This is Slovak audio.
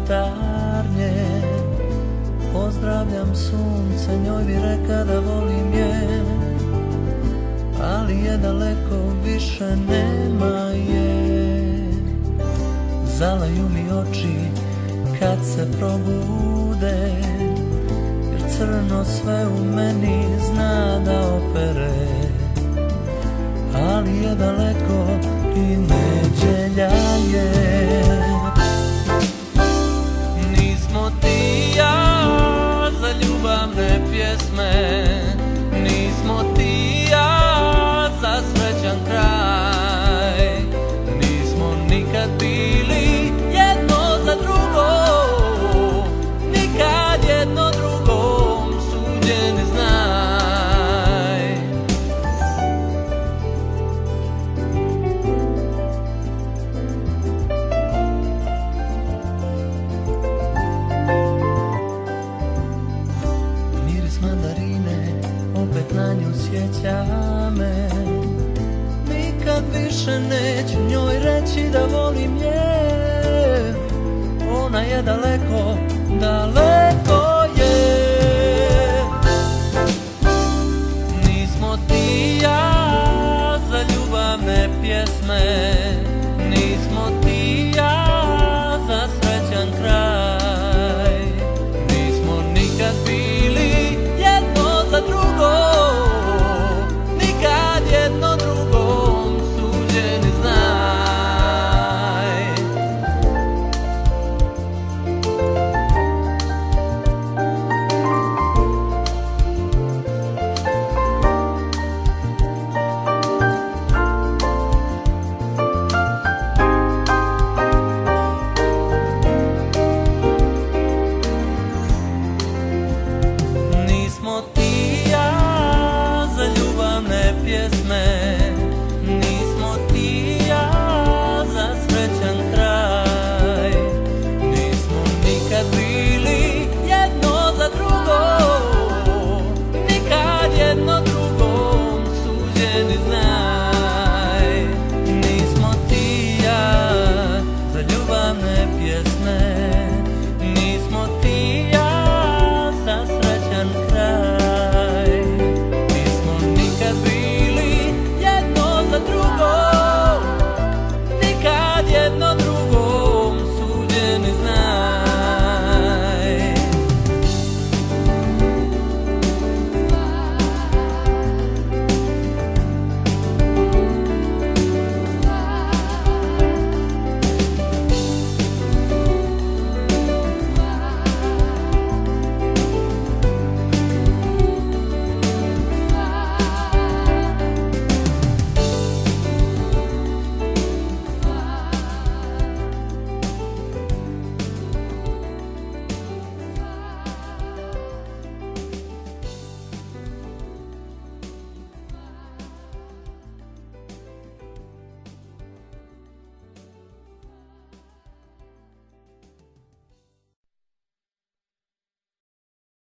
jutarnje Pozdravljam sunce, njoj bi reka da volim je. Ali je daleko, više nema je. Zalaju mi oči kad se probude Jer crno sve u meni zna da opere. Ali je daleko i neđelja je yes, na nju sjeća me. Nikad više neću njoj reći da volim je. Ona je daleko, kau